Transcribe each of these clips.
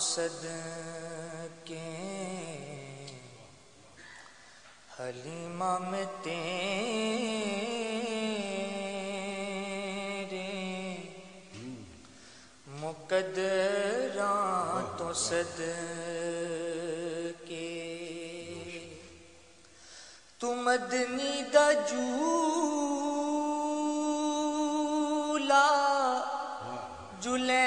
सद के हलीमा में तेरे मुकदरा तो सद के तू मदनी दा जूला जुले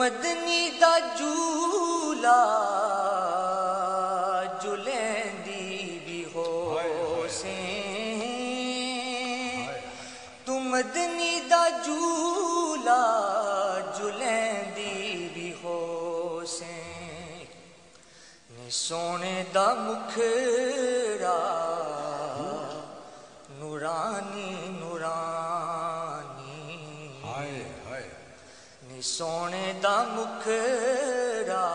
मदनी दा जूला जुलेंदी भी हो से तू मदनी दा जूला जुलेंदी भी हो से नी सोने दा मुखरा नूरानी नूरानी। हाय हाय। नी सोने दा मुखरा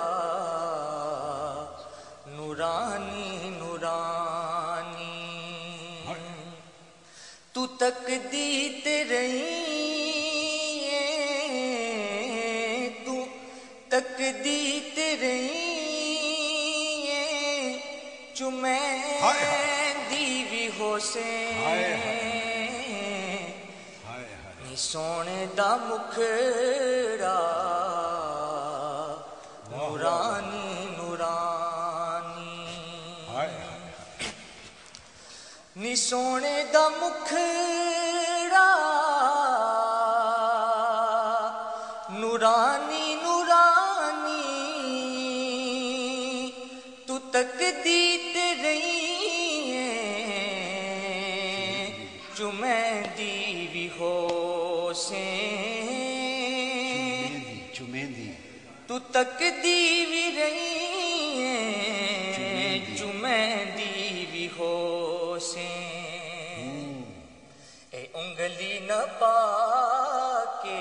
नूरानी नूरानी। तू तकदी ते रही है, तू तकदी ते रही है, चुमै दीवी हो से सोने दा मुखड़ा नूरानी नूरानी हाय नी सोने दा मुखड़ा नूरानी नूरानी तू तकदी ते रही है चुमै दीवी हो से तू तकदी भी रही है चुमेंदी भी हो से ए उंगली न पाके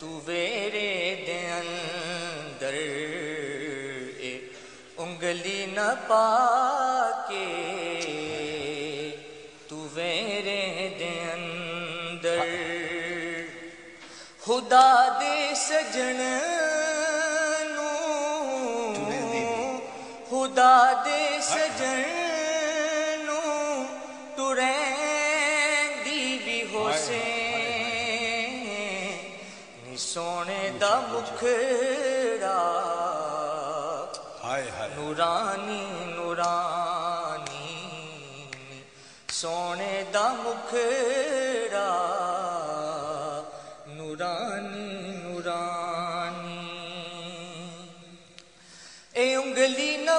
तू वेरे दे अंदर। ए उंगली न पाके तू वेरे दे अंदर। खुदा दे सजन खुदा दे सजन टुरै दी भी हो से नी सोने दा मुखड़ा हाय हाय नूरानी नूरानी सोने दा मुखड़ा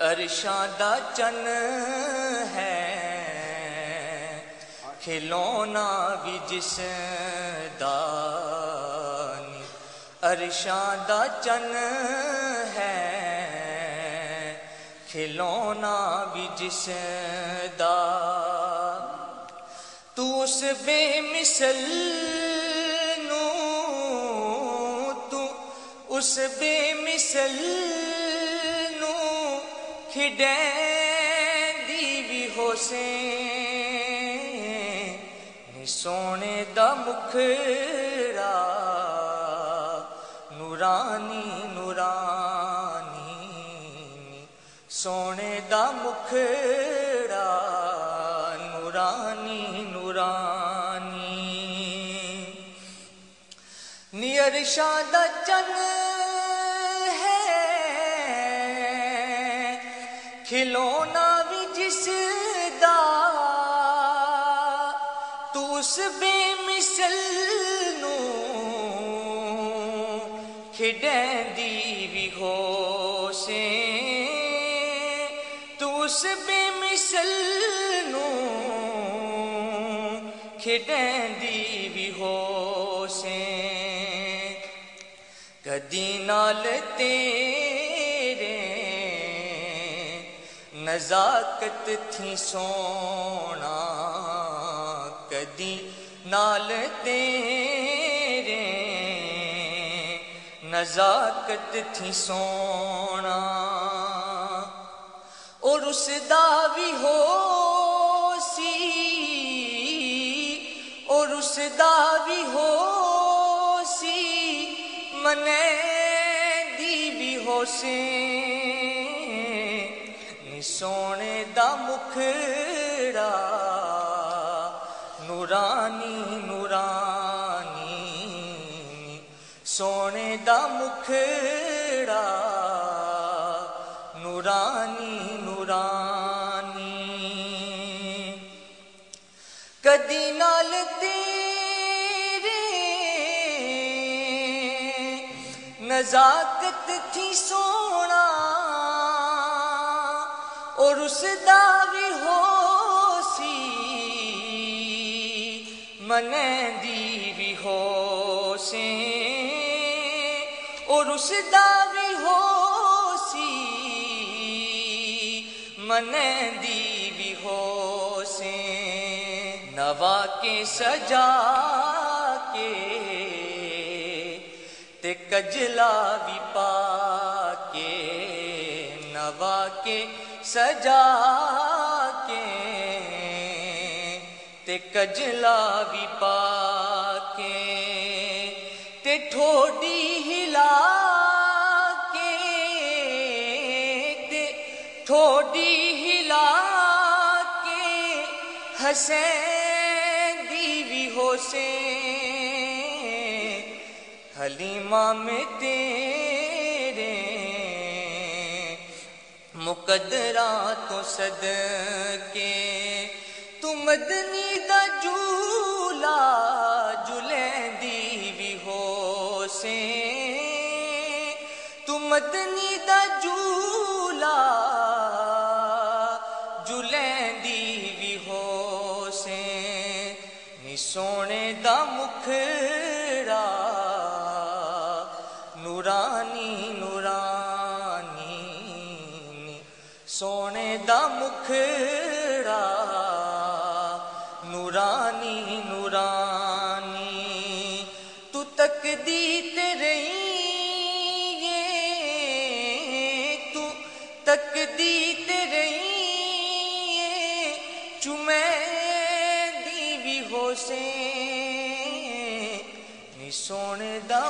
वेरे दे अंदर खुदा दे सजनू टुरैंदी भी हो से खुदा दे सजनू टुरैंदी भी हो से नी अरशां दा चन है खिलौना भी ਖਿੜੇ ਦੀ ਵੀ ਹੋਸੇ ਨੇ ਸੋਨੇ ਦਾ ਮੁਖੜਾ ਨੂਰਾਨੀ ਨੂਰਾਨੀ। ਸੋਨੇ ਦਾ ਮੁਖੜਾ ਨੂਰਾਨੀ ਨੂਰਾਨੀ। ਨੀ ਅਰਸ਼ਾ ਦਾ ਚੰਨ खिलौना भी जिस तू उस बेमिसल नु खिडैंदी भी होशे तू उस बेमिसल नु खिडैंदी भी होशे कदी नाल तेरे नजाकत थी सोना, कदी नाल तेरे। नजाकत थी सोना, और उसदा भी हो सी, और उसदा भी हो सी, मने दी भी हो सी। ਸੋਹਣੇ ਦਾ ਮੁਖੜਾ ਨੂਰਾਨੀ ਨੂਰਾਨੀ ਸੋਹਣੇ ਦਾ ਮੁਖੜਾ ਨੂਰਾਨੀ ਨੂਰਾਨੀ ਕਦੀ ਨਾਲ ਤੇਰੇ ਨਜ਼ਾਕਤ ਥੀ ਸੋਣਾ और उसदा भी होसी, मने दी भी होसे। और उसदा भी होसी, मने दी भी होसे। नवा के सजा के ते कजला भी पाके, नवा के सजा के ते कजला भी पाके, ते ठोडी हिला के ते ठोडी हिला के हसे दीवी हो से हलीमा में तेरे मुकदरा तो सद के तू मदनी दा झूला झुलेंदी भी हो से। तू मदनी दा झूला झुलेंदी भी हो से। नी सोने का मुख मुखड़ा नूरानी नूरानी, तू तक दीत दी ये, तू तक दी तेरे चुमै दीवी हो से सोने दा